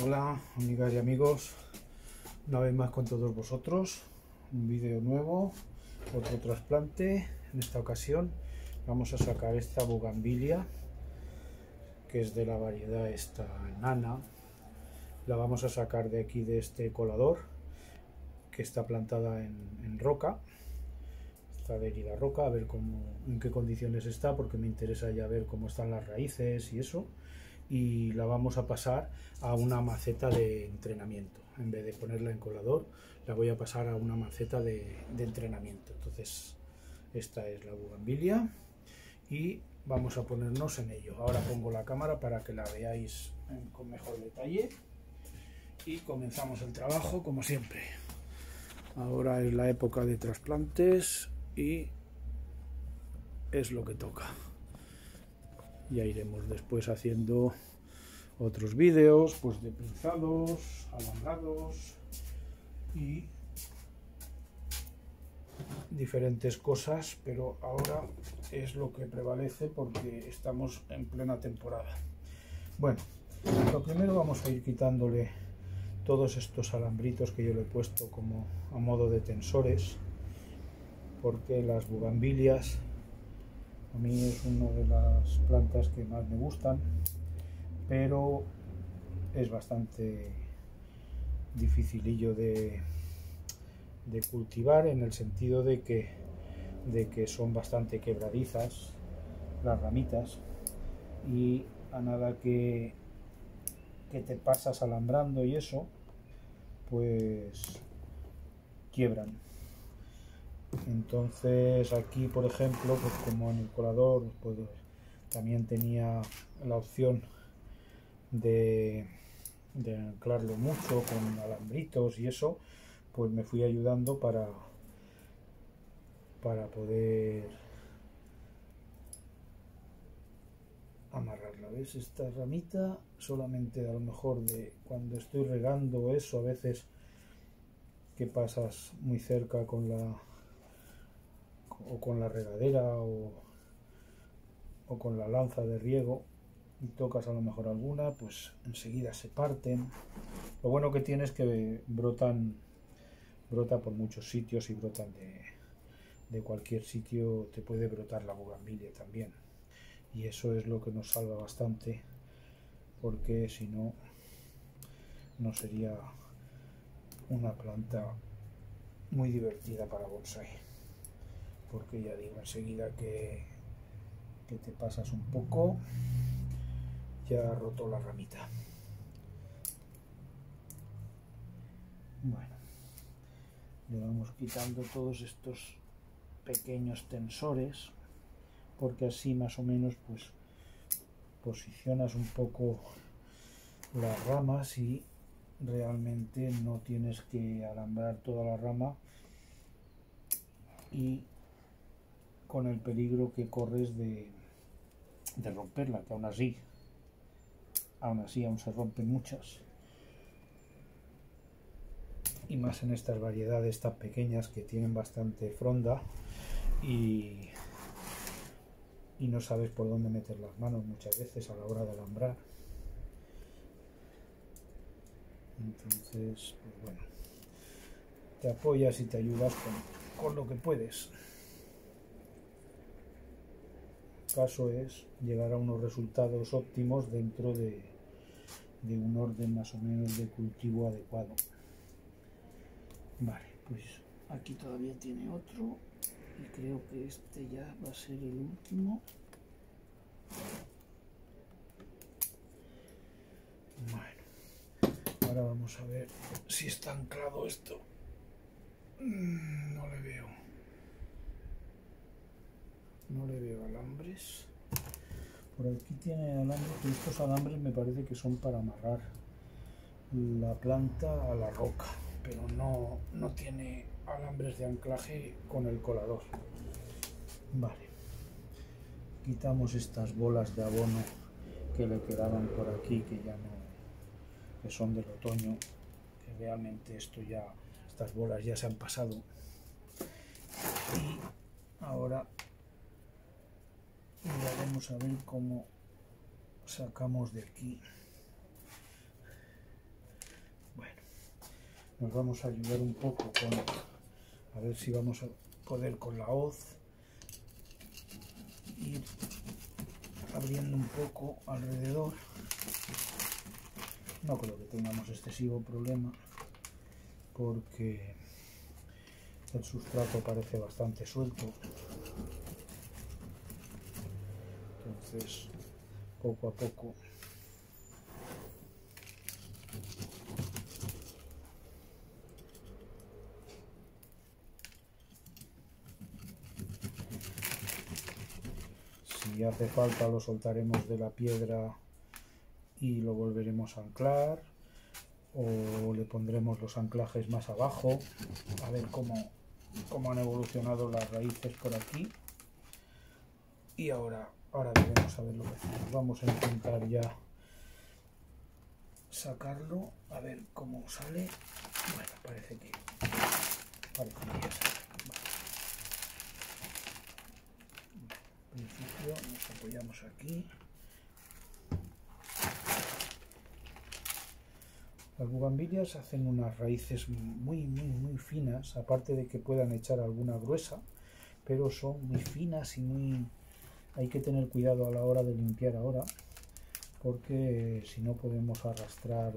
Hola amigas y amigos, una vez más con todos vosotros, un vídeo nuevo, otro trasplante, en esta ocasión vamos a sacar esta bugambilia que es de la variedad esta nana, la vamos a sacar de aquí de este colador que está plantada en, roca, está adherida a roca, a ver cómo, en qué condiciones está porque me interesa ya ver cómo están las raíces y eso y la vamos a pasar a una maceta de entrenamiento. En vez de ponerla en colador, la voy a pasar a una maceta de, entrenamiento. Entonces, esta es la bugambilia y vamos a ponernos en ello. Ahora pongo la cámara para que la veáis con mejor detalle y comenzamos el trabajo como siempre. Ahora es la época de trasplantes y es lo que toca ya iremos después haciendo otros vídeos pues de pinzados, alambrados y diferentes cosas pero ahora es lo que prevalece porque estamos en plena temporada. Bueno lo primero vamos a ir quitándole todos estos alambritos que yo le he puesto como a modo de tensores porque las bugambilias a mí es una de las plantas que más me gustan, pero es bastante dificilillo de, de cultivar en el sentido de que, de que son bastante quebradizas las ramitas y a nada que, que te pasas alambrando y eso, pues quiebran. Entonces aquí, por ejemplo, pues como en el colador, pues también tenía la opción de, de anclarlo mucho con alambritos y eso, pues me fui ayudando para, para poder amarrarla. ¿Ves? Esta ramita solamente a lo mejor de cuando estoy regando eso, a veces que pasas muy cerca con la o con la regadera o, o con la lanza de riego y tocas a lo mejor alguna, pues enseguida se parten. Lo bueno que tiene es que brotan, brota por muchos sitios y brotan de, de cualquier sitio, te puede brotar la bugambilia también. Y eso es lo que nos salva bastante, porque si no, no sería una planta muy divertida para bonsai porque ya digo enseguida que, te pasas un poco ya roto la ramita. Bueno le vamos quitando todos estos pequeños tensores porque así más o menos pues posicionas un poco las ramas y realmente no tienes que alambrar toda la rama y con el peligro que corres de, de romperla, que aún así, aún así aún se rompen muchas. Y más en estas variedades tan pequeñas que tienen bastante fronda y, y no sabes por dónde meter las manos muchas veces a la hora de alambrar. Entonces, pues bueno, te apoyas y te ayudas con, con lo que puedes caso es llegar a unos resultados óptimos dentro de, un orden más o menos de cultivo adecuado. Vale, pues aquí todavía tiene otro y creo que este ya va a ser el último. Bueno, ahora vamos a ver si está anclado esto. Mm, no le veo. No le veo alambres. Por aquí tiene alambres, estos alambres me parece que son para amarrar la planta a la roca, pero no, no tiene alambres de anclaje con el colador. Vale. Quitamos estas bolas de abono que le quedaban por aquí, que ya no, que son del otoño, que realmente esto ya, estas bolas ya se han pasado. Y ahora y vamos a ver cómo sacamos de aquí. Nos vamos a ayudar un poco con a ver si vamos a poder con la hoz. Ir abriendo un poco alrededor. No creo que tengamos excesivo problema porque el sustrato parece bastante suelto entonces poco a poco. Si hace falta lo soltaremos de la piedra y lo volveremos a anclar o le pondremos los anclajes más abajo a ver cómo, cómo han evolucionado las raíces por aquí. Y ahora ahora veremos a ver lo que hacemos. Vamos a intentar ya sacarlo a ver cómo sale. Bueno parece que parece que ya sale. En principio nos apoyamos aquí. Las bugambilias hacen unas raíces muy, muy, muy finas, aparte de que puedan echar alguna gruesa, pero son muy finas y muy... Hay que tener cuidado a la hora de limpiar ahora, porque si no podemos arrastrar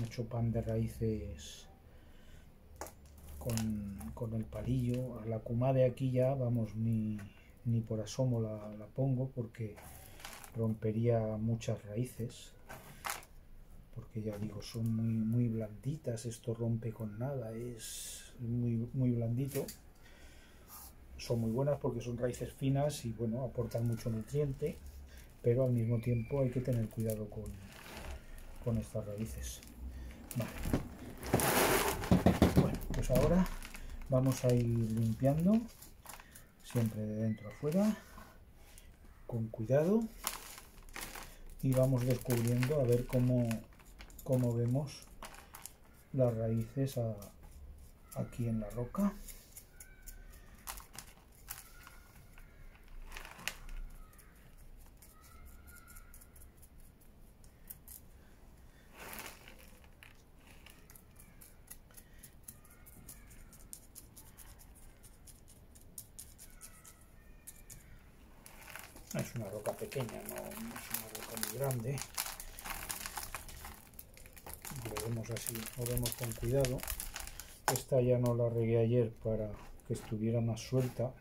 mucho pan de raíces con, el palillo. A la de aquí ya, vamos, ni, ni por asomo la, la pongo porque rompería muchas raíces porque ya digo, son muy, muy blanditas, esto rompe con nada, es muy, muy blandito. Son muy buenas porque son raíces finas y bueno, aportan mucho nutriente, pero al mismo tiempo hay que tener cuidado con, con estas raíces. Bueno, pues ahora vamos a ir limpiando, siempre de dentro a fuera, con cuidado y vamos descubriendo a ver cómo como vemos las raíces aquí en la roca es una roca pequeña, no, no es una roca muy grande vemos así, lo vemos con cuidado. Esta ya no la regué ayer para que estuviera más suelta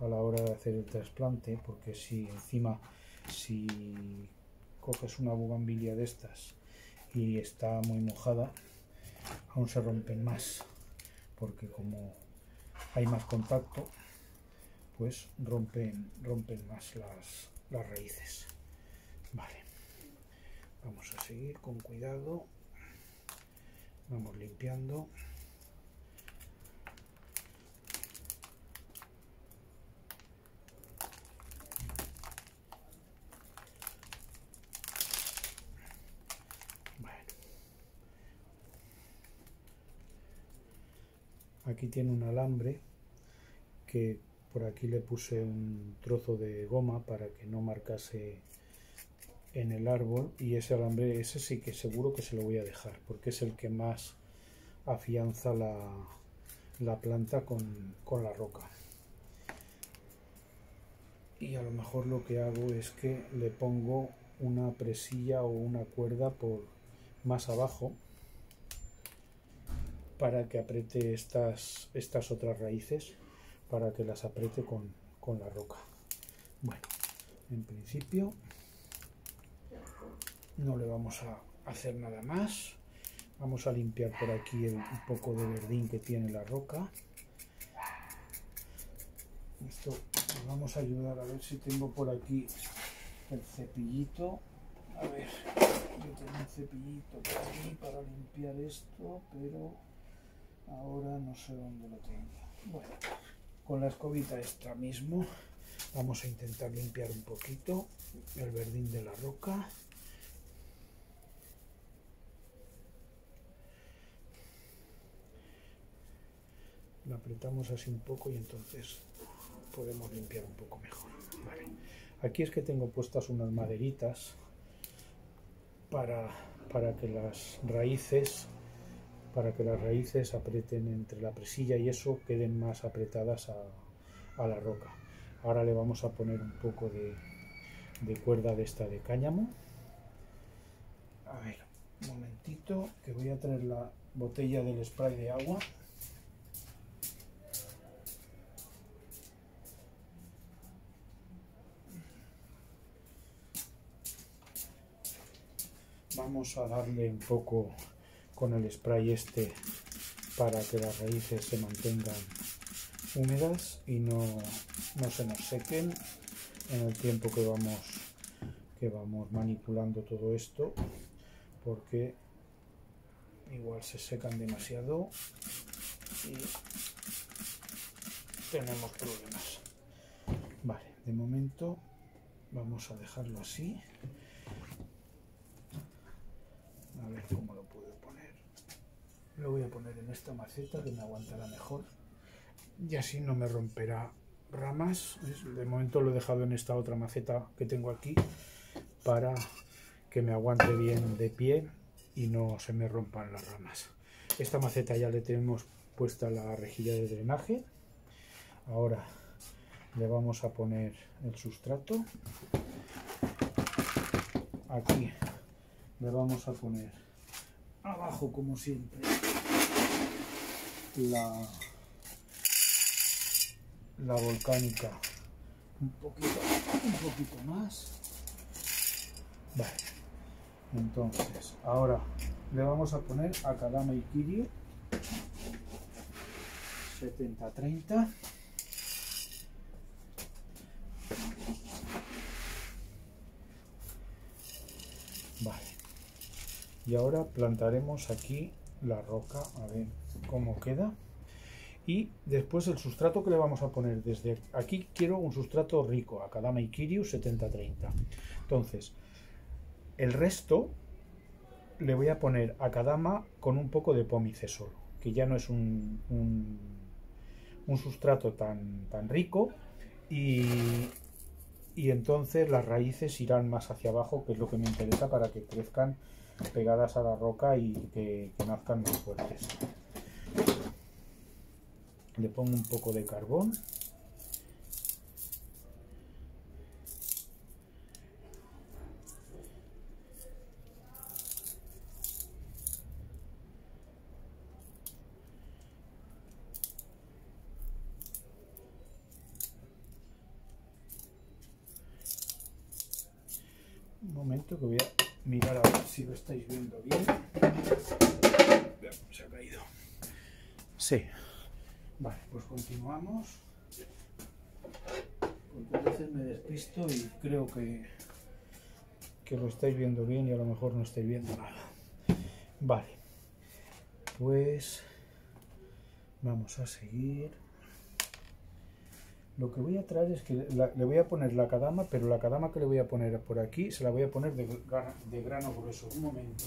a la hora de hacer el trasplante, porque si encima, si coges una bugambilia de estas y está muy mojada, aún se rompen más, porque como hay más contacto, pues rompen, rompen más las, las raíces. Vale, vamos a seguir con cuidado vamos limpiando. Aquí tiene un alambre que por aquí le puse un trozo de goma para que no marcase en el árbol y ese alambre, ese sí que seguro que se lo voy a dejar porque es el que más afianza la, la planta con, con la roca. Y a lo mejor lo que hago es que le pongo una presilla o una cuerda por más abajo para que apriete estas, estas otras raíces para que las apriete con, con la roca. Bueno, en principio no le vamos a hacer nada más. Vamos a limpiar por aquí el, un poco de verdín que tiene la roca. Esto vamos a ayudar a ver si tengo por aquí el cepillito. A ver yo tengo un cepillito por aquí para limpiar esto pero ahora no sé dónde lo tengo. Bueno con la escobita esta mismo vamos a intentar limpiar un poquito el verdín de la roca lo apretamos así un poco y entonces podemos limpiar un poco mejor aquí es que tengo puestas unas maderitas para, para que las raíces para que las raíces aprieten entre la presilla y eso queden más apretadas a, a la roca. Ahora le vamos a poner un poco de, de cuerda de esta de cáñamo. A ver, un momentito, que voy a traer la botella del spray de agua. Vamos a darle un poco con el spray este para que las raíces se mantengan húmedas y no, no se nos sequen en el tiempo que vamos que vamos manipulando todo esto porque igual se secan demasiado y tenemos problemas. Vale de momento vamos a dejarlo así a ver cómo lo puedo poner lo voy a poner en esta maceta que me aguantará mejor. Y así no me romperá ramas. De momento lo he dejado en esta otra maceta que tengo aquí para que me aguante bien de pie y no se me rompan las ramas. Esta maceta ya le tenemos puesta la rejilla de drenaje. Ahora le vamos a poner el sustrato. Aquí le vamos a poner abajo como siempre la, la volcánica. Un poquito, un poquito más. Vale. Entonces ahora le vamos a poner a Kadama Ikirio 70-30 y ahora plantaremos aquí la roca a ver cómo queda. Y después el sustrato que le vamos a poner desde aquí. Quiero un sustrato rico Akadama Ikiryu 70-30 entonces el resto le voy a poner Akadama con un poco de pómice solo que ya no es un, un, un sustrato tan, tan rico. Y, y entonces las raíces irán más hacia abajo que es lo que me interesa para que crezcan pegadas a la roca y que, nazcan más fuertes. Le pongo un poco de carbón. Un momento que voy a mirar a ver si lo estáis viendo bien. Se ha caído. Sí. Vale, continuamos. Porque a veces me despisto y creo que, que lo estáis viendo bien y a lo mejor no estáis viendo nada. Vale. Pues vamos a seguir. Lo que voy a traer es que le voy a poner la cadama, pero la cadama que le voy a poner por aquí se la voy a poner de, de grano grueso. Un momento.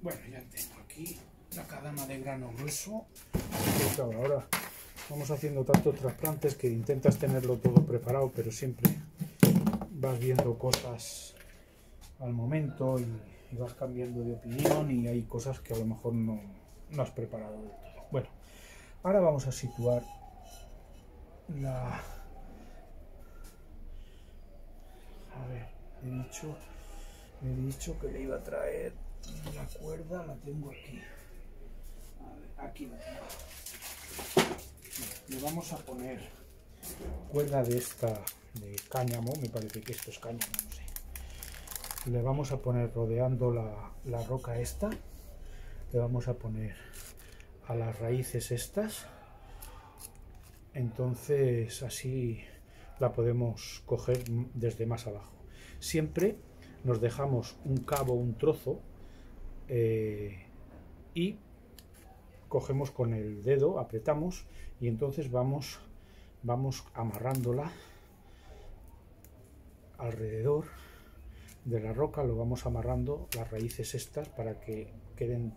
Bueno, ya tengo aquí la cadama ahora vamos haciendo tantos trasplantes que intentas tenerlo todo preparado, pero siempre vas viendo cosas al momento y, vas cambiando de opinión y hay cosas que a lo mejor no, no has preparado del todo. Bueno, ahora vamos a situar la... A ver, he dicho, he dicho que le iba a traer la cuerda, la tengo aquí. Aquí le vamos a poner cuerda de esta de cáñamo, me parece que esto es cáñamo, no sé. Le vamos a poner rodeando la, la roca esta, le vamos a poner a las raíces estas, entonces así la podemos coger desde más abajo. Siempre nos dejamos un cabo, un trozo eh, y cogemos con el dedo, apretamos y entonces vamos, vamos amarrándola alrededor de la roca, lo vamos amarrando las raíces estas para que queden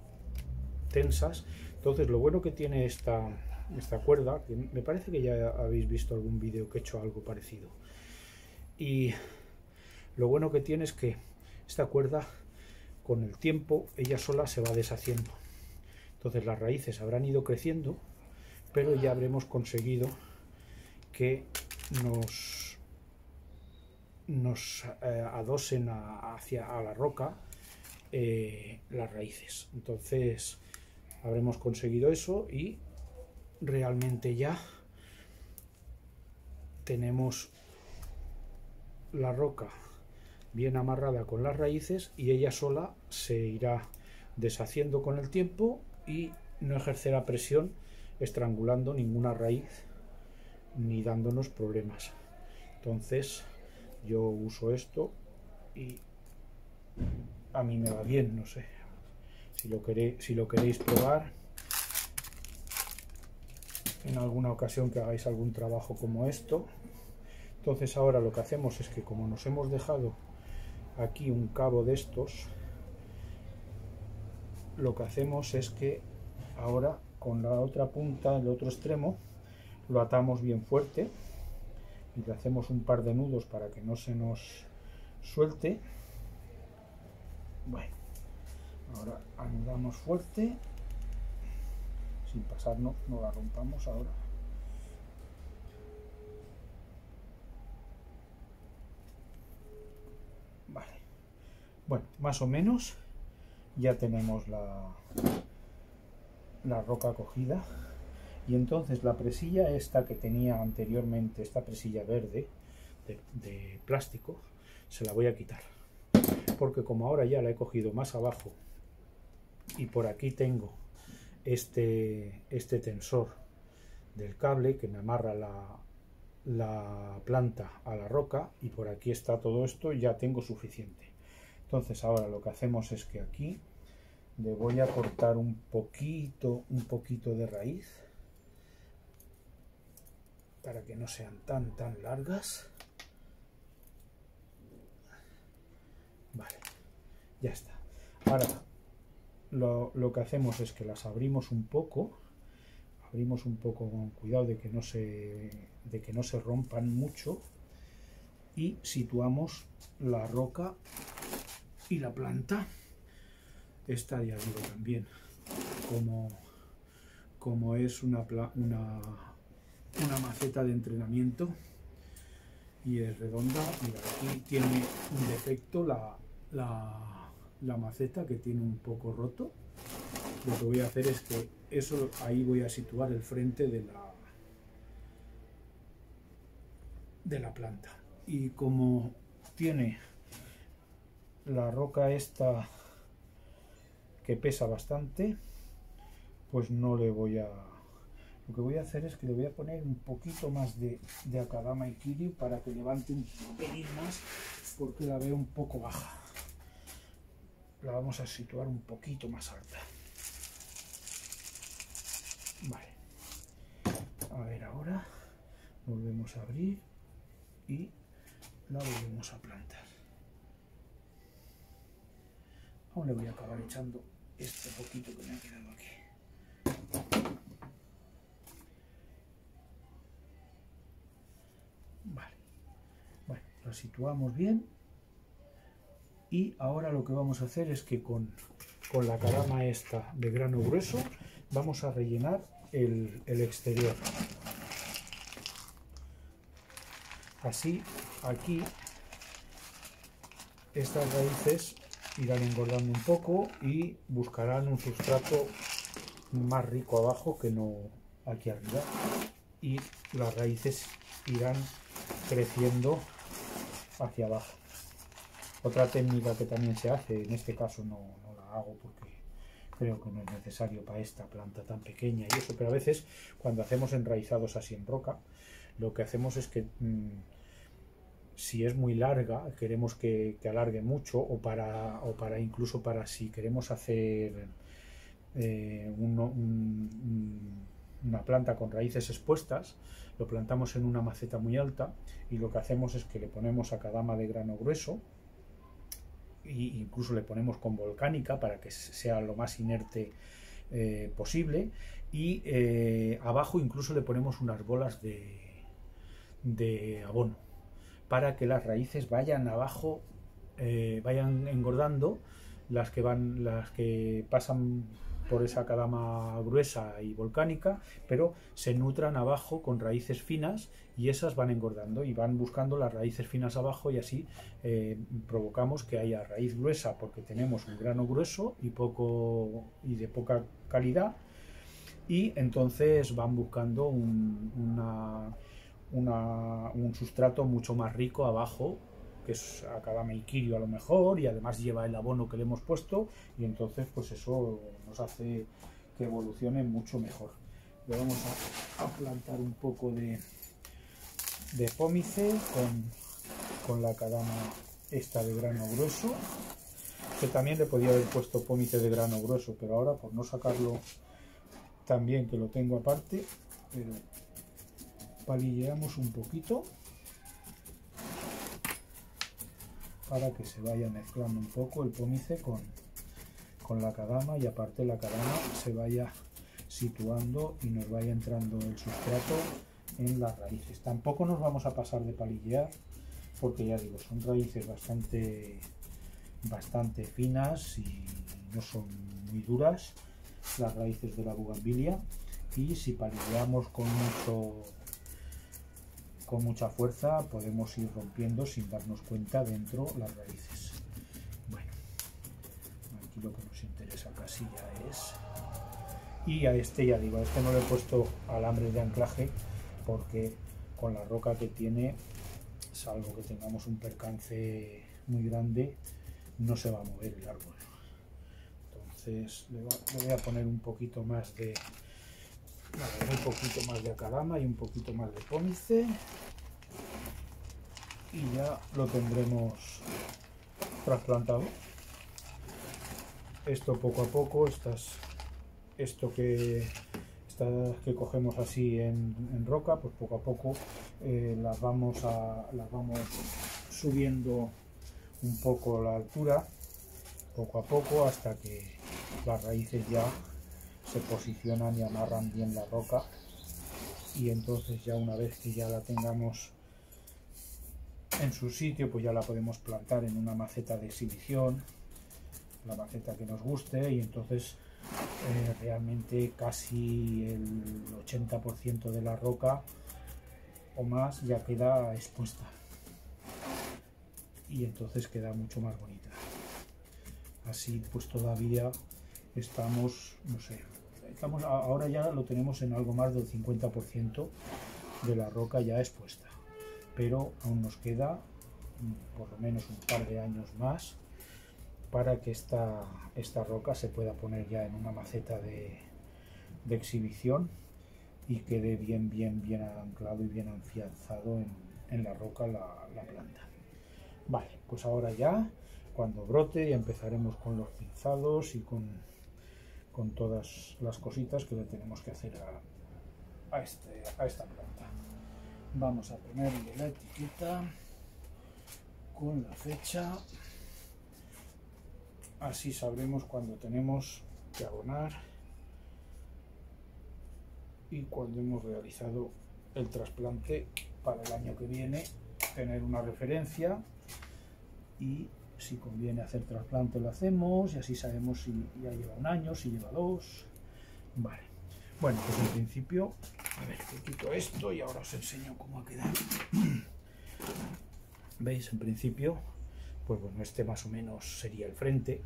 tensas. Entonces lo bueno que tiene esta, esta cuerda, que me parece que ya habéis visto algún vídeo que he hecho algo parecido. Y lo bueno que tiene es que esta cuerda con el tiempo ella sola se va deshaciendo. Entonces las raíces habrán ido creciendo, pero ya habremos conseguido que nos, eh, adosen hacia la roca eh, las raíces. Entonces habremos conseguido eso y realmente ya tenemos la roca bien amarrada con las raíces y ella sola se irá deshaciendo con el tiempo y no ejercerá presión estrangulando ninguna raíz ni dándonos problemas. Entonces yo uso esto y a mí me va bien, no sé. Si lo queréis, si lo queréis probar en alguna ocasión que hagáis algún trabajo como esto. Entonces ahora lo que hacemos es que como nos hemos dejado aquí un cabo de estos, lo que hacemos es que ahora con la otra punta, el otro extremo, lo atamos bien fuerte y le hacemos un par de nudos para que no se nos suelte. Bueno, ahora anudamos fuerte, sin pasarnos, no la rompamos ahora. Vale, bueno, más o menos ya tenemos la, la roca cogida. Y entonces la presilla esta que tenía anteriormente, esta presilla verde de, plástico, se la voy a quitar. Porque como ahora ya la he cogido más abajo y por aquí tengo este, este tensor del cable que me amarra la, la planta a la roca y por aquí está todo esto ya tengo suficiente entonces ahora lo que hacemos es que aquí le voy a cortar un poquito un poquito de raíz para que no sean tan tan largas. Vale ya está. Ahora lo, que hacemos es que las abrimos un poco abrimos un poco con cuidado de que no se de que no se rompan mucho y situamos la roca y la planta esta ya digo también como como es una, una una maceta de entrenamiento y es redonda. Mira, aquí tiene un defecto la, la, maceta que tiene un poco roto. Lo que voy a hacer es que eso ahí voy a situar el frente de la, de la planta. Y como tiene la roca esta que pesa bastante, pues no le voy a lo que voy a hacer es que le voy a poner un poquito más de, de Akadama Ikiri para que levante un pelín más porque la veo un poco baja. La vamos a situar un poquito más alta. Vale. A ver ahora. Volvemos a abrir y la volvemos a plantar. Aún le voy a acabar echando este poquito que me ha quedado aquí. la situamos bien. Y ahora lo que vamos a hacer es que con, la carama esta de grano grueso vamos a rellenar el, el exterior. Así aquí estas raíces irán engordando un poco y buscarán un sustrato más rico abajo que no aquí arriba y las raíces irán creciendo hacia abajo. Otra técnica que también se hace, en este caso no, la hago porque creo que no es necesario para esta planta tan pequeña y eso, pero a veces cuando hacemos enraizados así en roca, lo que hacemos es que mm, si es muy larga, queremos que, alargue mucho o para, o para incluso para si queremos hacer eh, una planta con raíces expuestas, lo plantamos en una maceta muy alta y lo que hacemos es que le ponemos acadama de grano grueso e incluso le ponemos con volcánica para que sea lo más inerte eh, posible. Y eh, abajo incluso le ponemos unas bolas de, de abono para que las raíces vayan abajo, vayan engordando las que van, las que pasan por esa cadama gruesa y volcánica, pero se nutran abajo con raíces finas y esas van engordando y van buscando las raíces finas abajo y así eh, provocamos que haya raíz gruesa porque tenemos un grano grueso y poco y de poca calidad y entonces van buscando un, un sustrato mucho más rico abajo que es a cada meiquirio a lo mejor y además lleva el abono que le hemos puesto y entonces pues eso nos hace que evolucione mucho mejor. Le vamos a, plantar un poco de, de pómice con, con la cadama esta de grano grueso que también le podía haber puesto pómice de grano grueso pero ahora por no sacarlo también que lo tengo aparte pero palilleamos un poquito para que se vaya mezclando un poco el pómice con, con la cadama y aparte la cadama se vaya situando y nos vaya entrando el sustrato en las raíces. Tampoco nos vamos a pasar de palillear porque ya digo, son raíces bastante, bastante finas y no son muy duras las raíces de la bugambilia y si palilleamos con mucho con mucha fuerza podemos ir rompiendo sin darnos cuenta dentro las raíces. Bueno, aquí lo que nos interesa casi ya es... Y a este ya digo, a este no le he puesto alambre de anclaje porque con la roca que tiene, salvo que tengamos un percance muy grande, no se va a mover el árbol. Entonces le, voy a poner un poquito más de un poquito más de acadama y un poquito más de pónice y ya lo tendremos trasplantado. Esto poco a poco estas esto que estas que cogemos así en, roca pues poco a poco eh, las vamos a las vamos subiendo un poco la altura poco a poco hasta que las raíces ya se posicionan y amarran bien la roca. Y entonces ya una vez que ya la tengamos en su sitio pues ya la podemos plantar en una maceta de exhibición la maceta que nos guste. Y entonces eh, realmente casi el 80% de la roca o más ya queda expuesta. Y entonces queda mucho más bonita. Así pues todavía estamos no sé estamos ahora ya lo tenemos en algo más del 50% de la roca ya expuesta pero aún nos queda mm, por lo menos un par de años más para que esta, esta roca se pueda poner ya en una maceta de, exhibición y quede bien, bien, bien anclado y bien afianzado en, la roca la, la, planta. Vale, pues ahora ya, cuando brote, empezaremos con los pinzados y con con todas las cositas que le tenemos que hacer a, este, a esta planta. Vamos a ponerle la etiqueta con la fecha. Así sabremos cuando tenemos que abonar y cuando hemos realizado el trasplante para el año que viene tener una referencia y si conviene hacer trasplante lo hacemos y así sabemos si ya lleva un año, si lleva dos. Vale. Bueno, pues en principio, a ver, esto y ahora os enseño cómo ha quedado. ¿Veis? En principio, pues bueno, este más o menos sería el frente,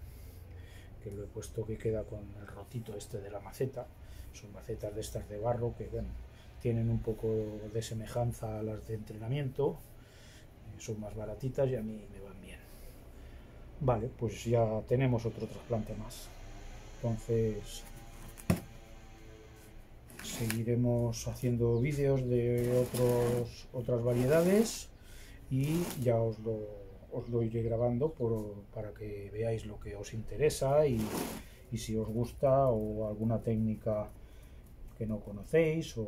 que lo he puesto que queda con el rotito este de la maceta. Son macetas de estas de barro que, bueno, tienen un poco de semejanza a las de entrenamiento. Son más baratitas y a mí me bien. Vale, pues ya tenemos otro trasplante más. Entonces seguiremos haciendo vídeos de otros, otras variedades y ya os lo, os lo iré grabando para que veáis lo que os interesa y, y si os gusta o alguna técnica que no conocéis o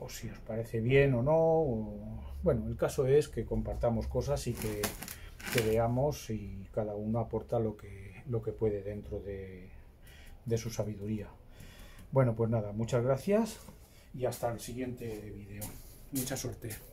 o si os parece bien o no. Bueno, el caso es que compartamos cosas y que, veamos y cada uno aporta lo que, lo que puede dentro de, de su sabiduría. Bueno, pues nada, muchas gracias y hasta el siguiente vídeo. Mucha suerte.